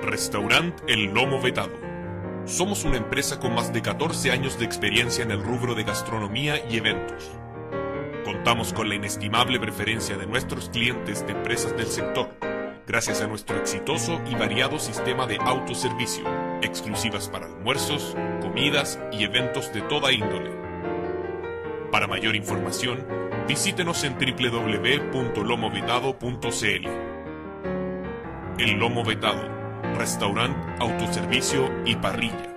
Restaurant El Lomo Vetado. Somos una empresa con más de 14 años de experiencia en el rubro de gastronomía y eventos. Contamos con la inestimable preferencia de nuestros clientes de empresas del sector, gracias a nuestro exitoso y variado sistema de autoservicio, exclusivas para almuerzos, comidas y eventos de toda índole. Para mayor información, visítenos en www.lomovetado.cl. El Lomo Vetado, restaurante, autoservicio y parrilla.